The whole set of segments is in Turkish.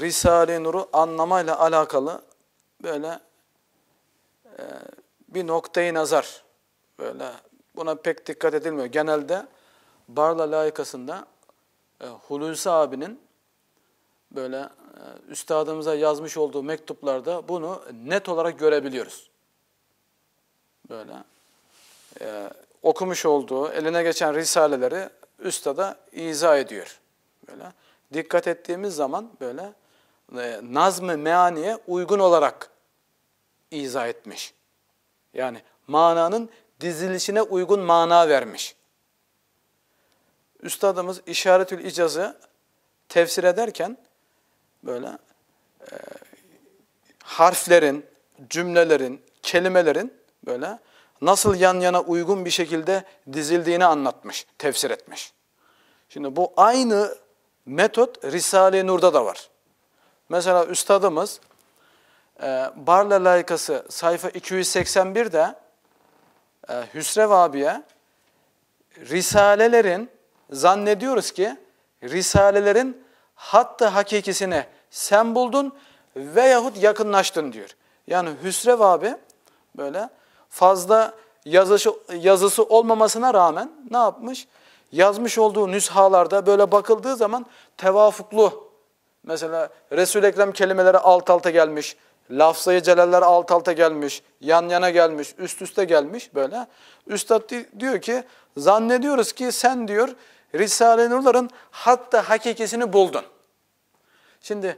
Risale-i Nur'u anlamayla alakalı böyle e, bir noktayı nazar böyle buna pek dikkat edilmiyor. Genelde Barla layıkasında e, Hulusi abinin böyle e, üstadımıza yazmış olduğu mektuplarda bunu net olarak görebiliyoruz. Böyle e, okumuş olduğu, eline geçen risaleleri üstada izah ediyor. Böyle dikkat ettiğimiz zaman böyle e, nazm-ı meaniye uygun olarak izah etmiş. Yani mananın dizilişine uygun mana vermiş. Üstadımız İşaretül İcaz'ı tefsir ederken böyle e, harflerin, cümlelerin, kelimelerin böyle nasıl yan yana uygun bir şekilde dizildiğini anlatmış, tefsir etmiş. Şimdi bu aynı metot Risale-i Nur'da da var. Mesela üstadımız e, Barla layıkası sayfa 281'de e, Hüsrev abiye Risalelerin zannediyoruz ki Risalelerin hatta hakikisini sen buldun veyahut yakınlaştın diyor. Yani Hüsrev abi böyle fazla yazışı, yazısı olmamasına rağmen ne yapmış? Yazmış olduğu nüshalarda böyle bakıldığı zaman tevafuklu. Mesela Resul-i Ekrem kelimeleri alt alta gelmiş, lafzayı celaller alt alta gelmiş, yan yana gelmiş, üst üste gelmiş böyle. Üstad diyor ki zannediyoruz ki sen diyor Risale-i Nur'ların hatta hakikisini buldun. Şimdi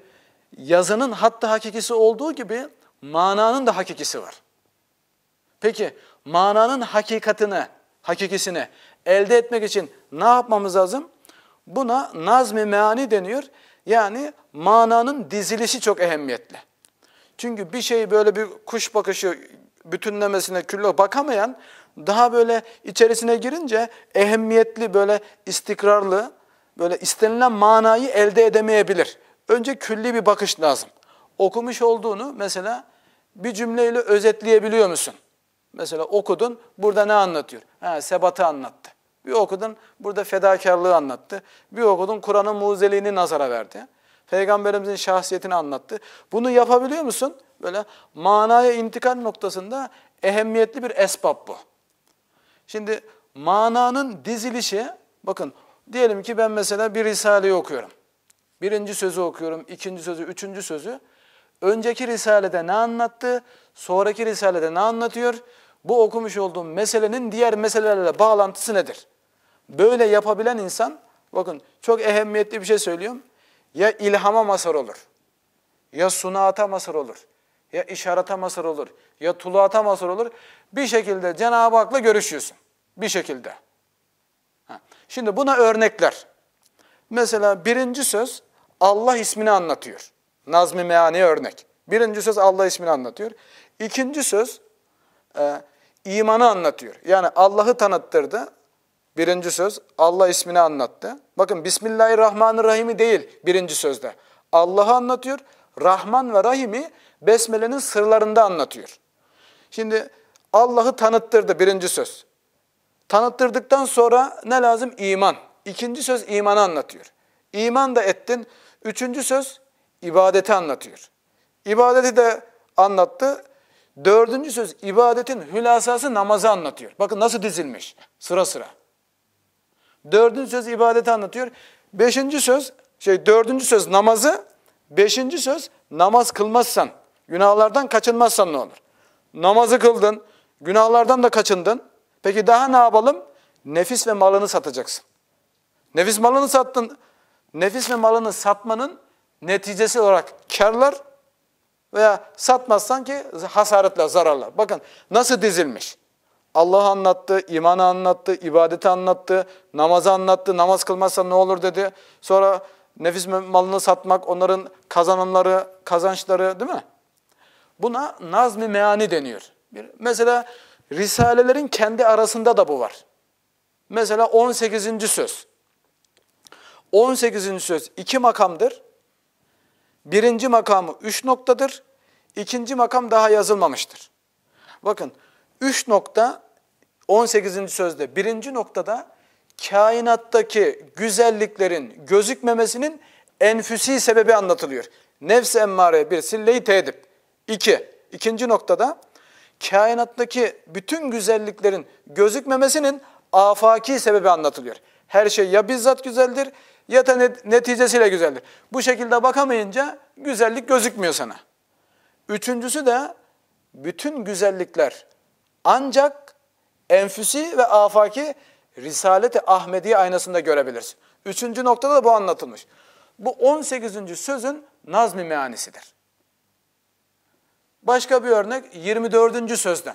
yazının hatta hakikisi olduğu gibi mananın da hakikisi var. Peki mananın hakikatini, hakikisini elde etmek için ne yapmamız lazım? Buna nazm-i meani deniyor. Yani mananın dizilişi çok ehemmiyetli. Çünkü bir şeyi böyle bir kuş bakışı bütünlemesine külle bakamayan daha böyle içerisine girince ehemmiyetli böyle istikrarlı böyle istenilen manayı elde edemeyebilir. Önce külli bir bakış lazım. Okumuş olduğunu mesela bir cümleyle özetleyebiliyor musun? Mesela okudun, burada ne anlatıyor? Ha, sebatı anlattı. Bir okudun, burada fedakarlığı anlattı. Bir okudun, Kur'an'ın muzeliğini nazara verdi. Peygamberimizin şahsiyetini anlattı. Bunu yapabiliyor musun? Böyle manaya intikal noktasında ehemmiyetli bir esbab bu. Şimdi mananın dizilişi, bakın diyelim ki ben mesela bir Risale'yi okuyorum. Birinci sözü okuyorum, ikinci sözü, üçüncü sözü. Önceki Risale'de ne anlattı, sonraki Risale'de ne anlatıyor? Bu okumuş olduğum meselenin diğer meselelerle bağlantısı nedir? Böyle yapabilen insan, bakın çok ehemmiyetli bir şey söylüyorum. Ya ilhama mazhar olur, ya sunaata mazhar olur, ya işarete mazhar olur, ya tuluata mazhar olur. Bir şekilde Cenab-ı Hak'la görüşüyorsun. Bir şekilde. Şimdi buna örnekler. Mesela birinci söz Allah ismini anlatıyor. Nazmi meani örnek. Birinci söz Allah ismini anlatıyor. İkinci söz e, imanı anlatıyor. Yani Allah'ı tanıttırdı. Birinci söz Allah ismini anlattı. Bakın Bismillahirrahmanirrahim'i değil birinci sözde. Allah'ı anlatıyor. Rahman ve Rahim'i Besmele'nin sırlarında anlatıyor. Şimdi Allah'ı tanıttırdı birinci söz. Tanıttırdıktan sonra ne lazım? İman. İkinci söz imanı anlatıyor. İman da ettin. Üçüncü söz ibadeti anlatıyor. İbadeti de anlattı. Dördüncü söz ibadetin hülasası namazı anlatıyor. Bakın nasıl dizilmiş sıra sıra. Dördüncü söz ibadeti anlatıyor. Beşinci söz, şey dördüncü söz namazı. Beşinci söz namaz kılmazsan, günahlardan kaçınmazsan ne olur? Namazı kıldın, günahlardan da kaçındın. Peki daha ne yapalım? Nefis ve malını satacaksın. Nefis malını sattın. Nefis ve malını satmanın neticesi olarak karlar veya satmazsan ki hasaretler, zararlar. Bakın nasıl dizilmiş. Allah'ı anlattı, imanı anlattı, ibadeti anlattı, namazı anlattı, namaz kılmazsan ne olur dedi. Sonra nefis malını satmak, onların kazanımları, kazançları değil mi? Buna nazmi meani deniyor. Mesela Risalelerin kendi arasında da bu var. Mesela 18. söz. 18. söz iki makamdır. Birinci makamı üç noktadır. İkinci makam daha yazılmamıştır. Bakın üç nokta 18. sözde birinci noktada kainattaki güzelliklerin gözükmemesinin enfüsi sebebi anlatılıyor. Nefs-i emmare bir, sille-i tedip. İki, ikinci noktada kainattaki bütün güzelliklerin gözükmemesinin afaki sebebi anlatılıyor. Her şey ya bizzat güzeldir ya da net- neticesiyle güzeldir. Bu şekilde bakamayınca güzellik gözükmüyor sana. Üçüncüsü de bütün güzellikler ancak enfüsi ve afaki Risalet-i Ahmediye aynasında görebilirsin. Üçüncü noktada da bu anlatılmış. Bu 18. sözün nazmi meanisidir. Başka bir örnek 24. sözden.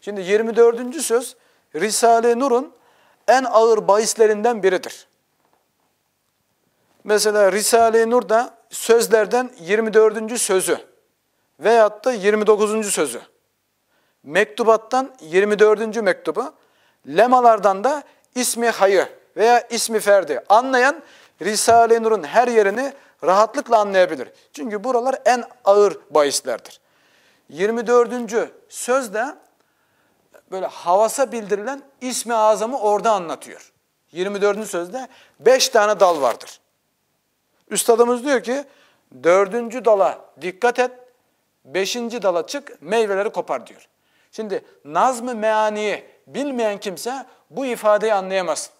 Şimdi 24. söz Risale-i Nur'un en ağır bahislerinden biridir. Mesela Risale-i Nur'da sözlerden 24. sözü veyahut da 29. sözü. Mektubattan 24. mektubu, lemalardan da ismi hayı veya ismi ferdi anlayan Risale-i Nur'un her yerini rahatlıkla anlayabilir. Çünkü buralar en ağır bahislerdir. 24. sözde böyle havasa bildirilen ismi azamı orada anlatıyor. 24. sözde 5 tane dal vardır. Üstadımız diyor ki dördüncü dala dikkat et, beşinci dala çık meyveleri kopar diyor. Şimdi nazm-ı meaniyi bilmeyen kimse bu ifadeyi anlayamaz.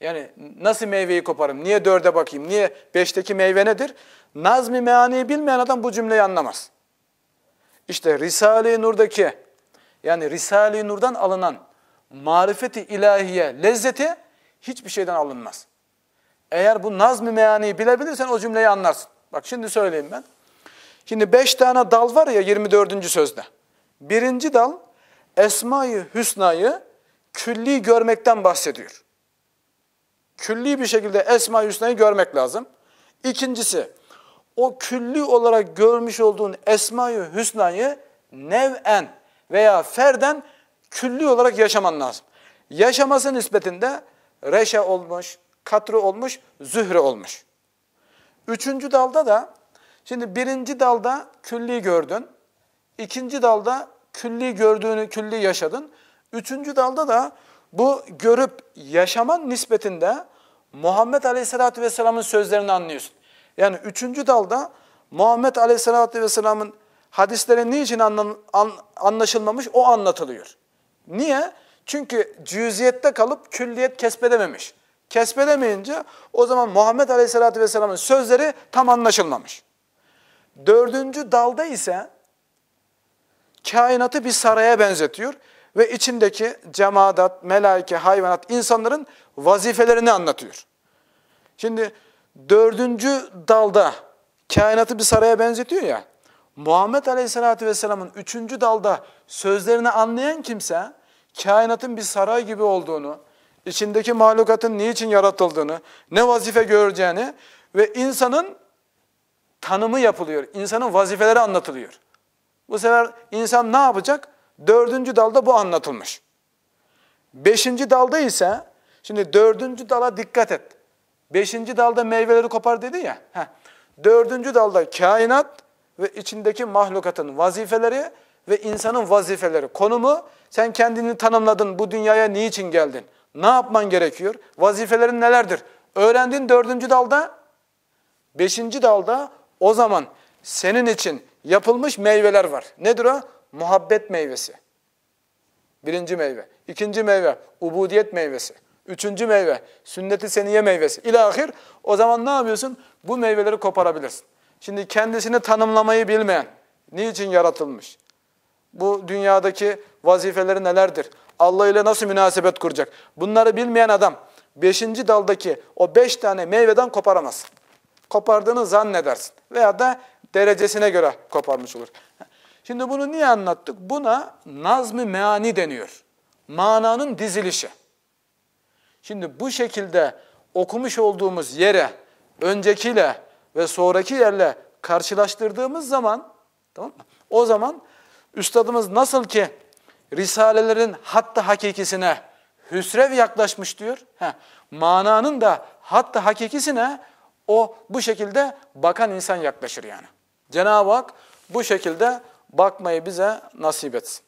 Yani nasıl meyveyi koparım, niye dörde bakayım, niye beşteki meyve nedir? Nazm-ı meaniyi bilmeyen adam bu cümleyi anlamaz. İşte Risale-i Nur'daki yani Risale-i Nur'dan alınan marifeti ilahiye lezzeti hiçbir şeyden alınmaz. Eğer bu nazm-ı meaniyi bilebilirsen o cümleyi anlarsın. Bak şimdi söyleyeyim ben. Şimdi beş tane dal var ya 24. sözde. Birinci dal Esma-i Hüsna'yı külli görmekten bahsediyor. Külli bir şekilde Esma-i Hüsna'yı görmek lazım. İkincisi o külli olarak görmüş olduğun Esma-i Hüsna'yı nev'en veya ferden külli olarak yaşaman lazım. Yaşaması nispetinde reşe olmuş, katrı olmuş, zühre olmuş. Üçüncü dalda da, şimdi birinci dalda külli gördün, ikinci dalda külli gördüğünü külli yaşadın, üçüncü dalda da bu görüp yaşaman nispetinde Muhammed Aleyhisselatü Vesselam'ın sözlerini anlıyorsun. Yani üçüncü dalda Muhammed Aleyhisselatü Vesselam'ın hadisleri niçin anlaşılmamış o anlatılıyor. Niye? Çünkü cüziyette kalıp külliyet kesbedememiş. Kesbedemeyince o zaman Muhammed Aleyhisselatü Vesselam'ın sözleri tam anlaşılmamış. Dördüncü dalda ise kainatı bir saraya benzetiyor ve içindeki cemaat, melaike, hayvanat, insanların vazifelerini anlatıyor. Şimdi dördüncü dalda kainatı bir saraya benzetiyor ya, Muhammed Aleyhisselatü Vesselam'ın üçüncü dalda sözlerini anlayan kimse, kainatın bir saray gibi olduğunu, içindeki mahlukatın niçin yaratıldığını, ne vazife göreceğini ve insanın tanımı yapılıyor, insanın vazifeleri anlatılıyor. Bu sefer insan ne yapacak? Dördüncü dalda bu anlatılmış. Beşinci dalda ise, şimdi dördüncü dala dikkat et. Beşinci dalda meyveleri kopar dedi ya. Heh. Dördüncü dalda kainat ve içindeki mahlukatın vazifeleri ve insanın vazifeleri. Konumu sen kendini tanımladın, bu dünyaya niçin geldin? Ne yapman gerekiyor? Vazifelerin nelerdir? Öğrendin dördüncü dalda. Beşinci dalda o zaman senin için yapılmış meyveler var. Nedir o? Muhabbet meyvesi. Birinci meyve. İkinci meyve, ubudiyet meyvesi. Üçüncü meyve, sünnet-i seniye meyvesi. İlahir, o zaman ne yapıyorsun? Bu meyveleri koparabilirsin. Şimdi kendisini tanımlamayı bilmeyen, niçin yaratılmış? Bu dünyadaki vazifeleri nelerdir? Allah ile nasıl münasebet kuracak? Bunları bilmeyen adam, beşinci daldaki o beş tane meyveden koparamaz. Kopardığını zannedersin. Veya da derecesine göre koparmış olur. Şimdi bunu niye anlattık? Buna nazm-ı meani deniyor. Mananın dizilişi. Şimdi bu şekilde okumuş olduğumuz yere öncekiyle ve sonraki yerle karşılaştırdığımız zaman tamam mı? O zaman üstadımız nasıl ki risalelerin hatta hakikisine hüsrev yaklaşmış diyor. Heh, mananın da hatta hakikisine o bu şekilde bakan insan yaklaşır yani. Cenab-ı Hak bu şekilde bakmayı bize nasip etsin.